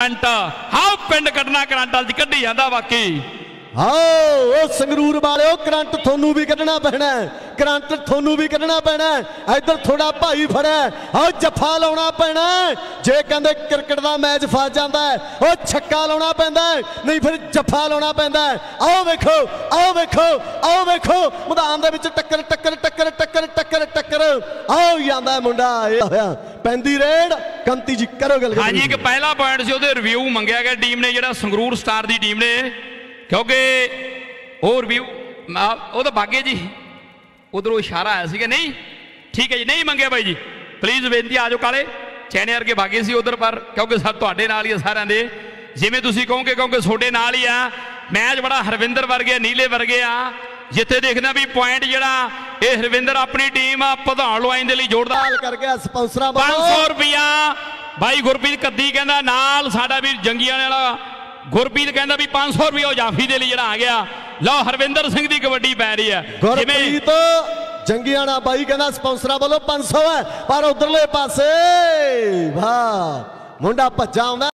Current how ਪਿੰਡ ਕੱਢਣਾ current ਅੱਜ ਕੱਢੀ ਜਾਂਦਾ ਬਾਕੀ। ਆਓ, ਉਹ ਸੰਗਰੂਰ ਵਾਲਿਓ, ਕਰੰਟ ਤੁਹਾਨੂੰ ਵੀ ਕੱਢਣਾ ਪੈਣਾ ਕਰੰਟ ਤੁਹਾਨੂੰ ਵੀ ਕੱਢਣਾ ਪੈਣਾ। ਇੱਧਰ ਥੋੜਾ ਭਾਈ ਫੜਿਆ ਆਓ ਜੱਫਾ ਲਾਉਣਾ ਪੈਣਾ। ਜੇ ਕਹਿੰਦੇ ਕ੍ਰਿਕਟ ਦਾ ਮੈਚ ਫਸ ਜਾਂਦਾ ਉਹ ਛੱਕਾ ਲਾਉਣਾ ਪੈਂਦਾ ਨਹੀਂ ਫਿਰ ਜੱਫਾ ਲਾਉਣਾ ਪੈਂਦਾ। ਆਓ ਵੇਖੋ ਆਓ ਵੇਖੋ ਆਓ ਵੇਖੋ। ਮੈਦਾਨ ਦੇ ਵਿੱਚ ਟੱਕਰ ਟੱਕਰ ਟੱਕਰ ਟੱਕਰ ਟੱਕਰ ਟੱਕਰ। ਆਓ ਜਾਂਦਾ ਮੁੰਡਾ ਇਹ ਹੋਇਆ। ਪੈਂਦੀ ਰੇਡ ਕੰਤੀ ਜੀ ਕਰੋ ਗੱਲ ਹਾਂਜੀ ਇੱਕ ਪਹਿਲਾ ਪੁਆਇੰਟ ਸੀ ਉਹਦੇ ਰਿਵਿਊ ਮੰਗਿਆ ਗਿਆ ਟੀਮ ਨੇ ਜਿਹੜਾ ਸੰਗਰੂਰ ਸਟਾਰ ਦੀ ਟੀਮ ਨੇ। ਕਿਉਂਕਿ ਉਹ ਰਿਵਿਊ ਉਹ ਤਾਂ ਭਾਗੇ ਜੀ। ਉਧਰੋਂ ਇਸ਼ਾਰਾ ਆਇਆ ਸੀਗਾ ਨਹੀਂ ਠੀਕ ਹੈ ਜੀ ਨਹੀਂ ਮੰਗਿਆ ਬਾਈ ਜੀ। ਪਲੀਜ਼ ਬੇਨਤੀ ਆ ਜਾਓ ਕਾਲੇ। ਚੈਨੇ ਵਰਗੇ ਭਾਗੇ ਸੀ ਉਧਰ ਪਰ ਕਿਉਂਕਿ ਸਭ ਤੁਹਾਡੇ ਨਾਲ ਹੀ ਆ ਸਾਰਿਆਂ ਦੇ। ਜਿਵੇਂ ਤੁਸੀਂ ਕਹੋਗੇ ਕਿਉਂਕਿ ਤੁਹਾਡੇ ਨਾਲ ਹੀ ਆ। ਮੈਚ ਬੜਾ ਹਰਵਿੰਦਰ ਵਰਗੇ ਨੀਲੇ ਵਰਗੇ ਆ। ਜਿੱਥੇ ਦੇਖਣਾ ਵੀ ਪੁਆਇੰਟ ਜਿਹੜਾ ਇਹ ਹਰਵਿੰਦਰ ਆਪਣੀ ਟੀਮ ਆ ਪ੍ਰਧਾਨ ਲਵਾਈਨ ਦੇ ਲਈ ਜੋੜਦਾ ਕਰ ਗਿਆ ਸਪਾਂਸਰਾਂ ਵੱਲੋਂ। 500 ਰੁਪਿਆ ਬਾਈ ਗੁਰਪ੍ਰੀਤ ਕੱਦੀ ਕਹਿੰਦਾ ਨਾਲ ਸਾਡਾ ਵੀਰ ਜੰਗੀਆਂ ਵਾਲਾ। ਗੁਰਪ੍ਰੀਤ ਕਹਿੰਦਾ ਵੀ 500 ਰੁਪਿਆ ਉਹ ਜਾਫੀ ਦੇ ਲਈ ਜਿਹੜਾ ਆ ਗਿਆ। ਲਓ, ਹਰਵਿੰਦਰ ਸਿੰਘ ਦੀ ਕਬੱਡੀ ਪੈ ਰਹੀ ਹੈ। ਗੁਰਪ੍ਰੀਤ ਜੰਗੀਆਣਾ ਬਾਈ ਕਹਿੰਦਾ ਸਪਾਂਸਰਾਂ ਵੱਲੋਂ 500 ਹੈ, ਪਰ ਉਧਰਲੇ ਪਾਸੇ ਵਾਹ, ਮੁੰਡਾ ਭੱਜਾ ਆਉਂਦਾ।